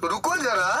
तो रुको जरा।